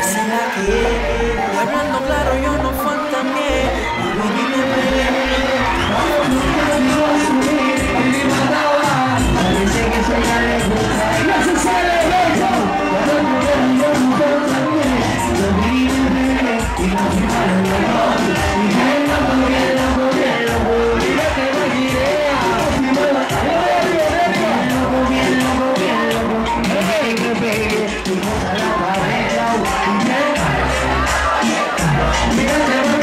esa es la que es. Hablando claro, yo no fantaneé, no. baby, y no se la cabeza, yeah.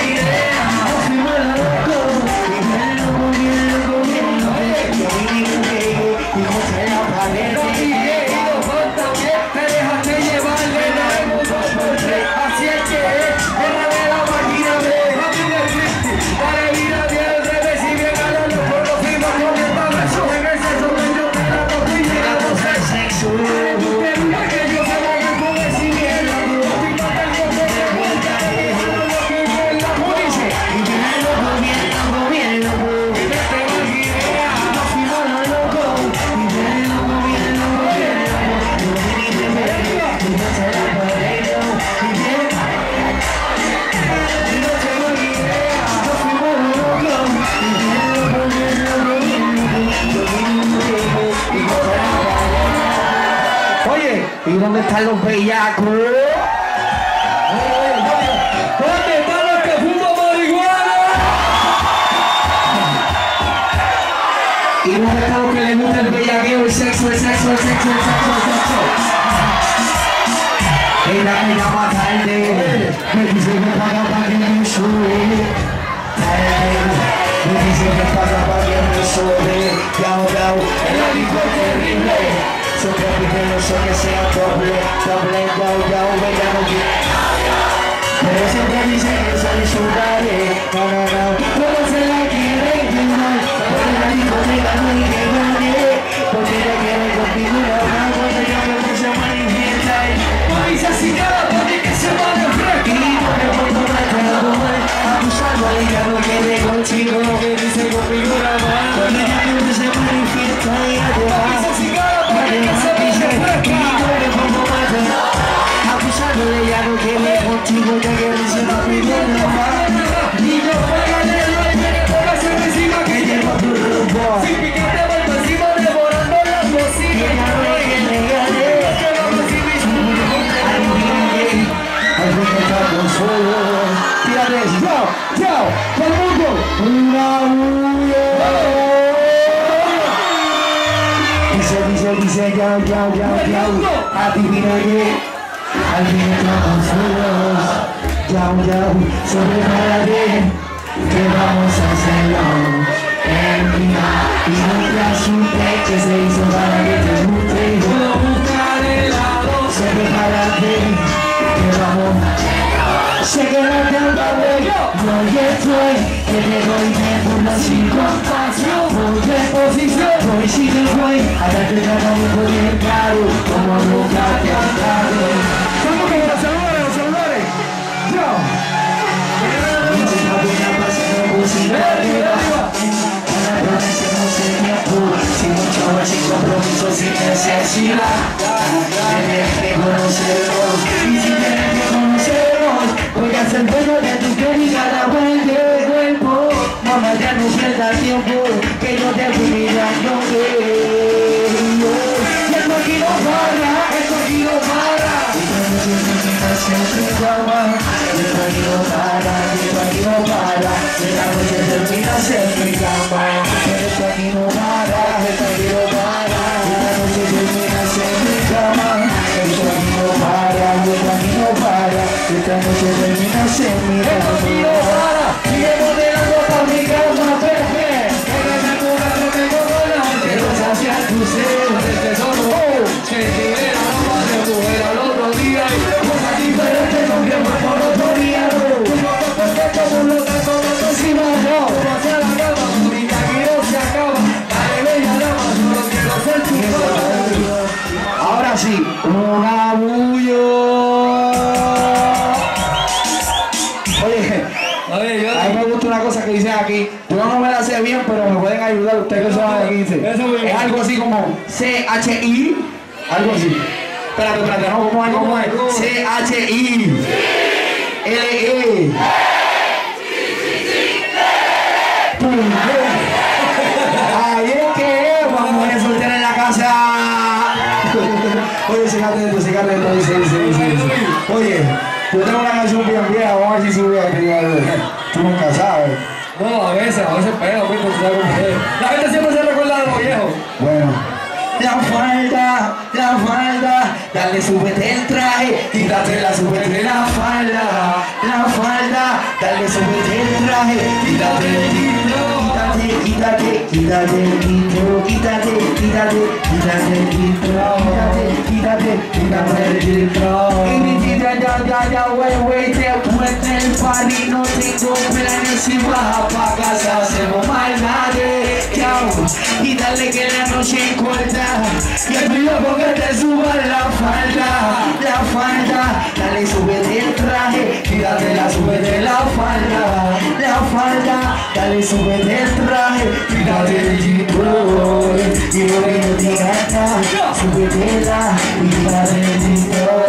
¿Dónde están los bellacos? ¿Dónde están los que fuman marihuana? ¿Y dónde están los que les gusta el bellaqueo, el sexo, el sexo, el sexo, el sexo, el sexo? Ella me llama tarde, me dice que paga para que me sube. Tarde, me dice que paga para que me sube. Gao, gao, el amigo es terrible. Siempre primero sé que sea doble, doble, gao, gao, bella no quiere. Pero siempre dice que soy su madre, no, no, no. Todos se la quieren quemar, porque la dijo de la noche que gane. Porque ella quiere configurar una cosa que quiere ya que dice conmigo la mano. Niño, págale el baile que póngase encima que lleva tu rumbo. Sin picarte vuelta encima devorando las bocinas. Ella no quiere ganar. Que vamos sin Chao, chao, todo el mundo. Dice, dice, dice, yao, yao, yao, yao. Adivina que al fin estamos solos. Yao, yao, sobrepararé. ¿Qué vamos a hacerlo? En vida. Y nunca supe que se hizo para que te guste. Puedo buscar helado. Prepárate, que vamos. Sé que no te acabé, yo ya estoy, te doy tiempo una circunstancia, voy de posición, voy si te voy, ahora te trata muy bien claro, como nunca te has dado. ¿Cómo que los celulares, los celulares? Yo. No no sin amor, sin compromiso, sin necesidad. Tienes que conocernos, ser dueño de tu querida la vuelta de cuerpo. Mamá, ya no tiempo, que yo te voy mirando. Y para, aquí no para. Siempre llama, no para, no para. Y la noche termina siempre llama, aquí no para, aquí no para. Y noche termina siempre para. Esta noche termina siempre llama. Sigue modelando por cosa que dicen aquí. Yo no me la sé bien, pero me pueden ayudar ustedes que son de 15. Eso mismo. Es algo así como C-H-I. Algo así. Espérate, espérate, no, ¿cómo es? ¿Cómo es? C-H-I. L-E. Ahí es que vamos a soltar en la casa. Oye, siga atento, siga atento, dice, dice. Oye, yo tengo una canción bien vieja, vamos a ver si sube aquí. Tú nunca sabes. No, a veces, a veces pega, pues, tú sabes cómo es. La gente siempre se recuerda de lo viejo. Bueno. La falda, la falda, dale, súbete el traje, quítate la, súbete la falda, la falda, dale, súbete el traje, quítate el título, quítate, quítate, el título, quítate, quítate, quítate el título, quítate, quítate, el pueste el party, no tengo planes si baja pa' casa, hacemos maldades, y dale que la noche corta, y el pido porque te suba la falda, la falda, dale, súbete el traje, quítate la, la falda, la falda, dale, súbete el traje, quítate el título, y lo que no te gana, súbetela, y quítate el título.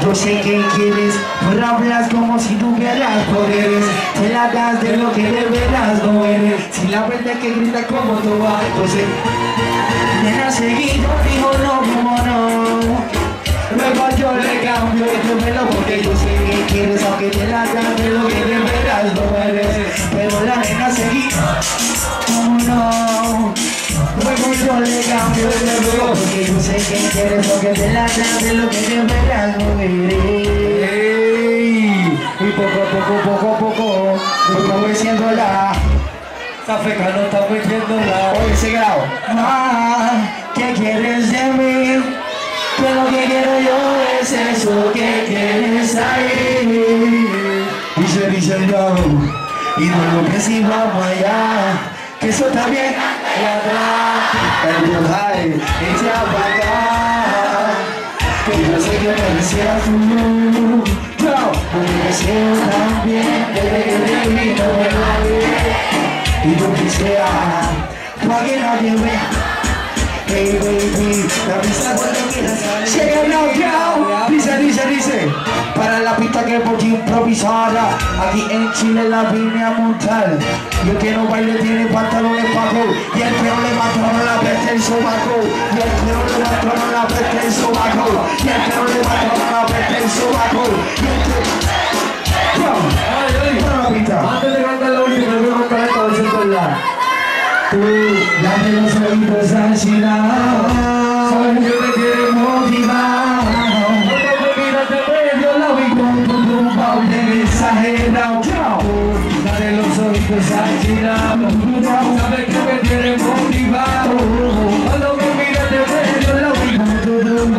Yo sé que quieres, pero hablas como si tuvieras poderes Te la das de lo que de veras no eres. Si la verdad que grita como tú vas, entonces Nena seguido, dijo no, como no Yo le cambio este pelo porque yo sé que quieres aunque te la cambie lo que de verdad no eres. Pero la nena seguí Oh no yo le cambio este pelo porque yo sé que quieres aunque te la cambie lo que de verdad no eres. Y poco a poco, poco a poco, Porque voy siendo la esta feca no está metiéndola. Oye, ese grado. Ah, ¿qué quieres de mí? Que lo que quiero yo es eso que tienes ahí. Dice, dice yo Y no lo que si vamos allá Que eso está bien Y atrás. El viajar echa para acá. Que yo sé que deseas tú Yo, porque deseo también Desde que te vi no me vi Y yo quisiera Pa' que nadie vea Hey baby, la pista cuando quieras Llega el knockout Dice, dice, dice Para la pista que por ti improvisada. Aquí en Chile la vine a montar Y el que no baile tiene pantalones paco Y el no le mató no la peste el sobaco. Y el no le mató no la peste el sobaco. Y el no le mató no la peste el sobaco. Y el para la pista. Antes de cantar la última, voy a contar esto, a ver si es verdad. Tú, dame los oídos al Sabes Sabes que te quiero motivar. Te de y con tu exagerado, chao. Dale los ojitos al girado Sabes que me tienes motivado Cuando me de con tu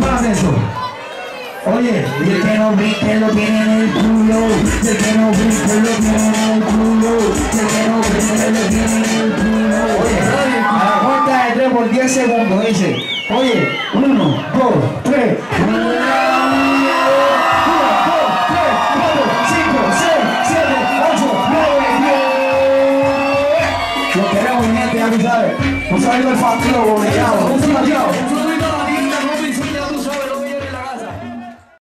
Más eso. Oye, y el que no brinque lo tiene en el culo. Y el que no brinque lo tiene en el culo. Y el que no brinque lo tiene en el culo. Oye, a la cuenta de 3 por 10 segundos dice. Oye, 1, 2, 3. 1, 2, 3, 4, 5, 6, 7, 8, 9, 10. Lo queremos, gente, ya tú sabes. Club, obligado. Un saludo.